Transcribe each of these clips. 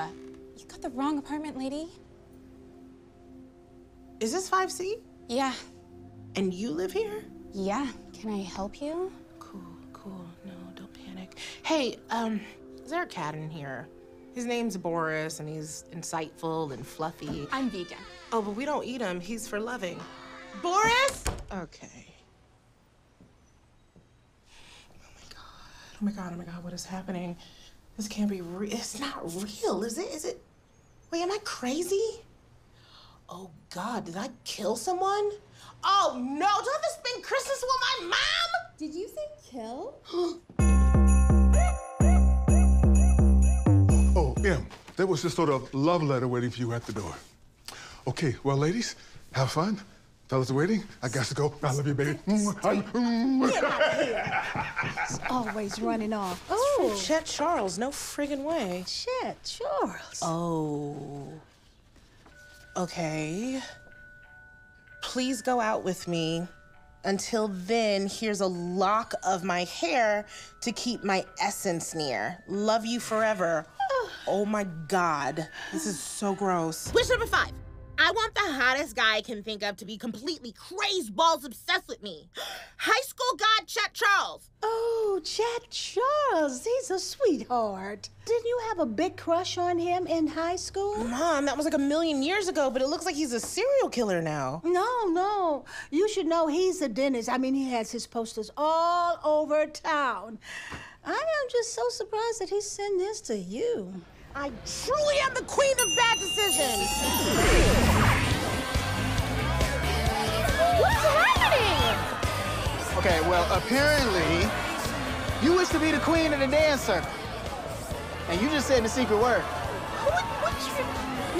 You got the wrong apartment, lady. Is this 5C? Yeah. And you live here? Yeah. Can I help you? Cool, cool. No, don't panic. Hey, um, is there a cat in here? His name's Boris, and he's insightful and fluffy. I'm vegan. Oh, but we don't eat him. He's for loving. Boris? Okay. Oh my god. Oh my god, oh my god, what is happening? This can't be real. It's not real, is it? Is it? Wait, am I crazy? Oh god, did I kill someone? Oh no, do I have to spend Christmas with my mom? Did you say kill? Oh, Em, there was this sort of love letter waiting for you at the door. Okay, well, ladies, have fun. Fellas are waiting. I got to go. I love you, baby. Get out here! Always running off. Oh, Chet Charles, no friggin' way. Chet Charles. Oh. Okay. Please go out with me. Until then, here's a lock of my hair to keep my essence near. Love you forever. oh my God. This is so gross. Wish number five. I want the hottest guy I can think of to be completely crazed balls obsessed with me. High school god Chet Charles. Oh, Chet Charles. He's a sweetheart. Didn't you have a big crush on him in high school? Mom, that was like a million years ago, but it looks like he's a serial killer now. No, no. You should know he's a dentist. I mean, he has his posters all over town. I am just so surprised that he sent this to you. I truly am the queen of bad decisions. What's happening? Okay, well, apparently, you wish to be the queen of the dance circle. And you just said the secret word. What, what's your...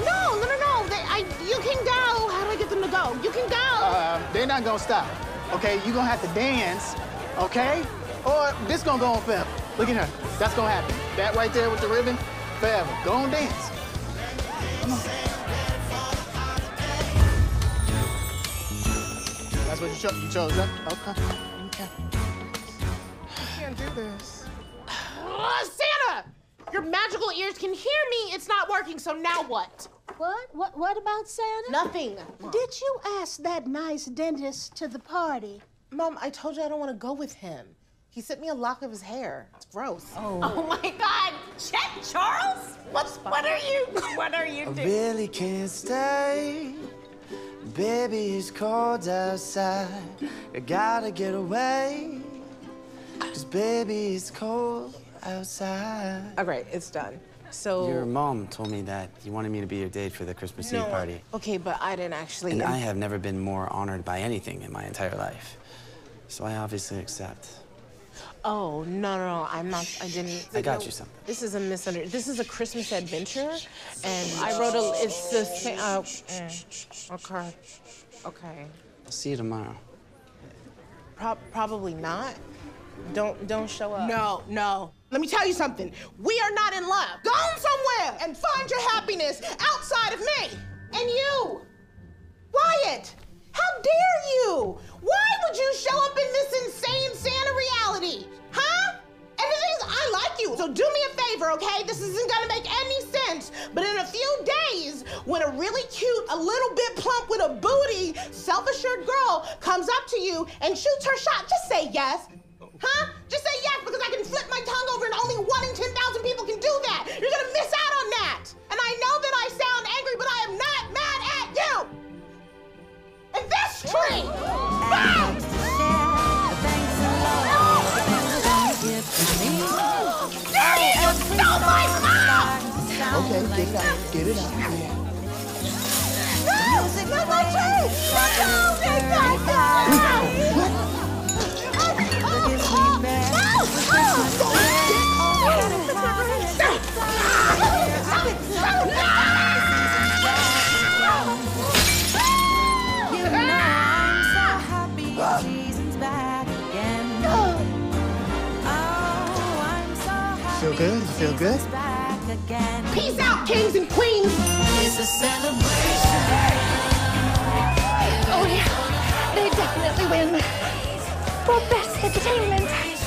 No, no, no, no. They, I, you can go. How do I get them to go? You can go. Uh, they're not gonna stop. Okay, you're gonna have to dance, okay? Or this gonna go on forever. Look at her. That's gonna happen. That right there with the ribbon, forever. Go on dance. Come on. That's what you, cho you chose, huh? Okay. Okay. I can't do this. Uh, Santa! Your magical ears can hear me. It's not working, so now what? What? What, what about Santa? Nothing. Did you ask that nice dentist to the party? Mom, I told you I don't want to go with him. He sent me a lock of his hair. It's gross. Oh, oh my God, Chet Charles? What's what are you? What are you doing? I doing? really can't stay. Baby, it's cold outside. I gotta get away. Cause baby, it's cold outside. All right, it's done. So. Your mom told me that you wanted me to be your date for the Christmas Eve party. Okay, but I didn't actually. And I have never been more honored by anything in my entire life. So I obviously accept. Oh no no no! I'm not. I didn't. I got no, you something. This is a misunderstanding. This is a Christmas adventure, and I wrote a. It's the same. Uh, mm, okay. Okay. I'll see you tomorrow. Pro- probably not. Don't don't show up. No, no. Let me tell you something. We are not in love. Go on somewhere and find your happiness outside of me. And you, Wyatt, how dare you? But in a few days, when a really cute, a little bit plump with a booty, self-assured girl comes up to you and shoots her shot, just say yes. Huh? Just say yes because I can flip my tongue over and only one in 10,000 people can do that. You're gonna miss out on that. And I know that I sound angry, but I am not mad at you. And this tree. Okay, get it out. Get it out. No! Not my! No! That! Feel good? Feel good? Peace out, kings and queens! It's a celebration. Oh, yeah. They definitely win for best entertainment.